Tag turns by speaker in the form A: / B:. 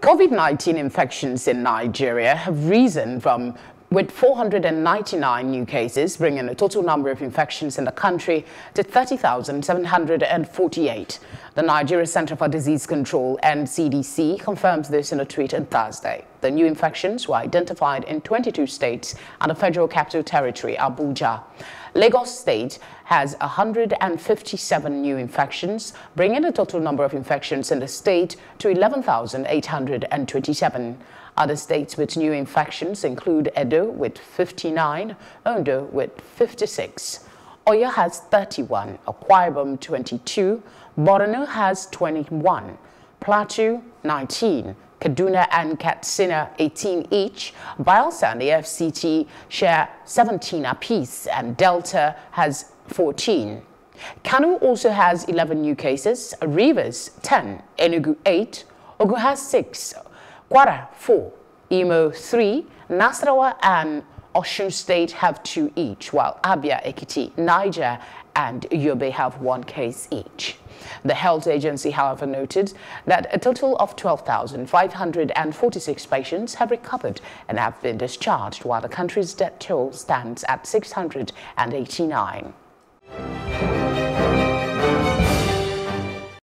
A: COVID-19 infections in Nigeria have risen from with 499 new cases, bringing the total number of infections in the country to 30,748. The Nigeria Center for Disease Control NCDC confirms this in a tweet on Thursday. The new infections were identified in 22 states and the Federal Capital Territory, Abuja. Lagos State has 157 new infections, bringing the total number of infections in the state to 11,827. Other states with new infections include Edo with 59, Ondo with 56. Oyo has 31, Akwa Ibom 22, Borno has 21, Plateau 19, Kaduna and Katsina 18 each. Bayelsa and the FCT share 17 apiece and Delta has 14. Kano also has 11 new cases, Rivers 10, Enugu 8, Ogun has 6, Kwara 4, Imo 3, Nasarawa and Osun State have two each, while Abia, Ekiti, Niger and Yobe have one case each. The health agency, however, noted that a total of 12,546 patients have recovered and have been discharged, while the country's death toll stands at 689.